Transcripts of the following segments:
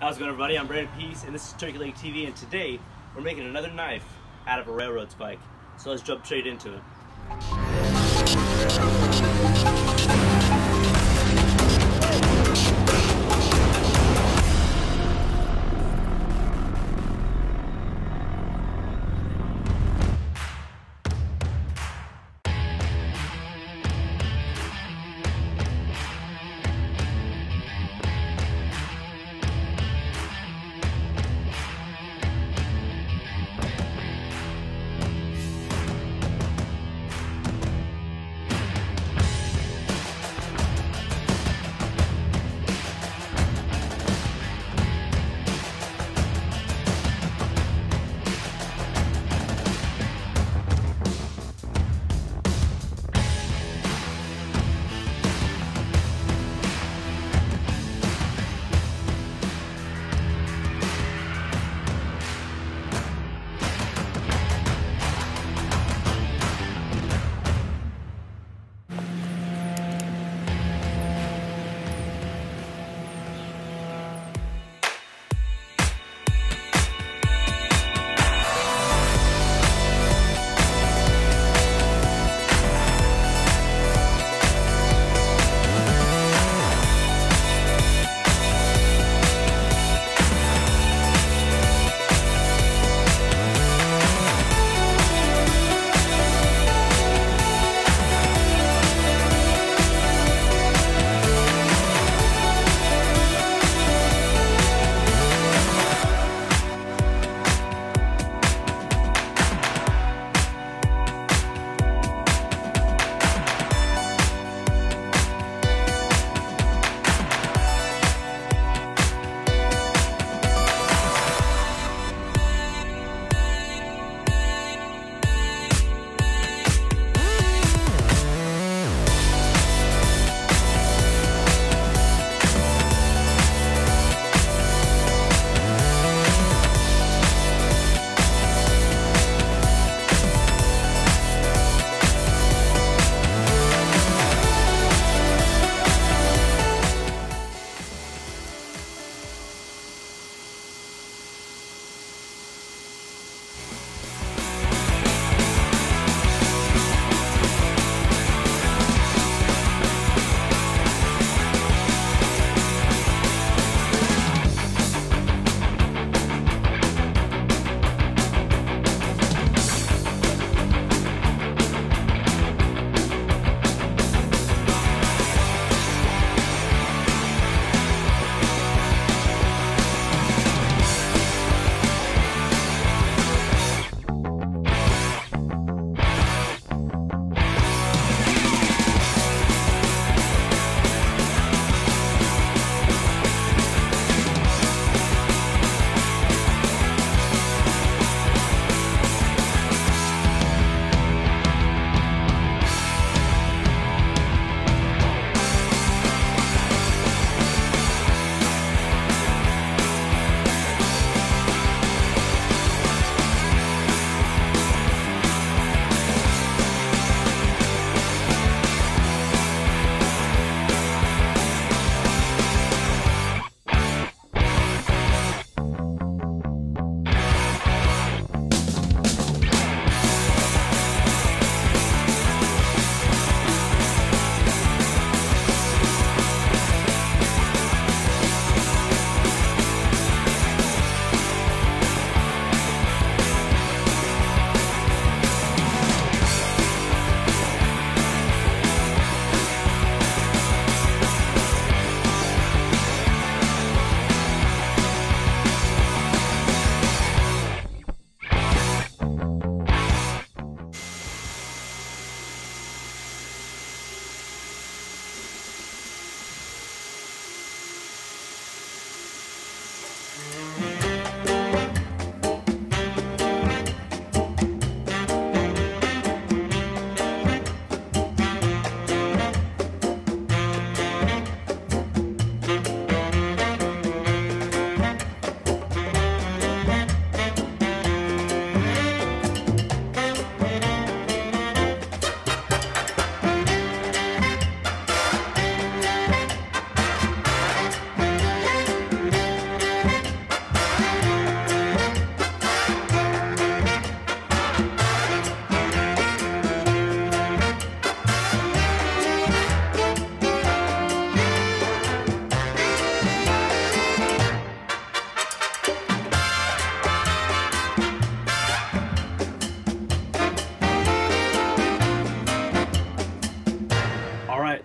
How's it going, everybody? I'm Brandon Peace, and this is Turkey Leg TV, and today we're making another knife out of a railroad spike. So let's jump straight into it.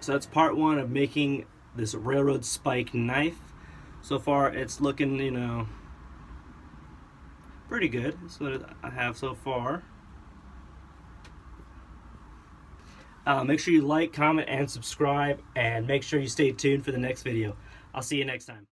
So that's part one of making this railroad spike knife. So far it's looking, you know, pretty good. That's what I have so far. Uh, make sure you like, comment, and subscribe, and make sure you stay tuned for the next video. I'll see you next time.